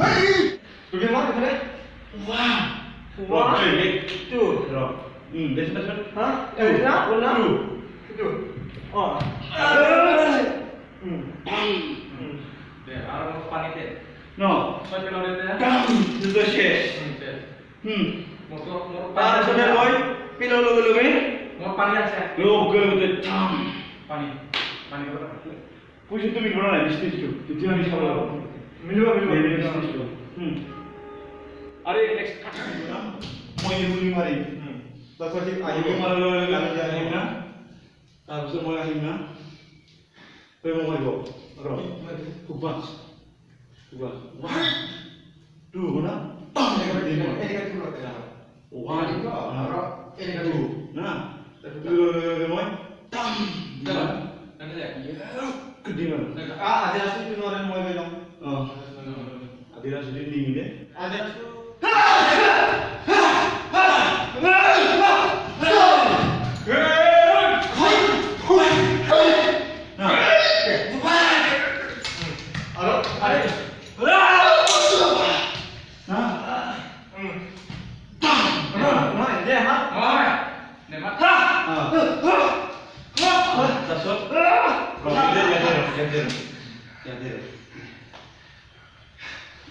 ฮ้ยดูดิมั้ยดูดิว้าวว้าวดูดูอืมเดี๋ยวๆๆฮะเออนะวันนะดูอ๋อเอออืมปังอืมเดี๋ยวเอา পানিতে নো সচে লড়ে দে কাম দুটো শেষ হুম মোর তো মোর পানি সবে লই পিলো লগে লগে মোর পানি আছে লগে লগে থাম পানি পানি পুষে তুমি ঘোরা না বৃষ্টি তুই আমি সব মিলবা মিলবা হুম আরে হ্যাঁ। নেক্সট কাট না মই গুলি মারি তারপর ঠিক আহিব মারার লগে আমি জানি না তারপর মই আহিম না তই মই মারিব ৰ খুব বাস খুব বাস 1 2 না You're just leaning in there. やってる。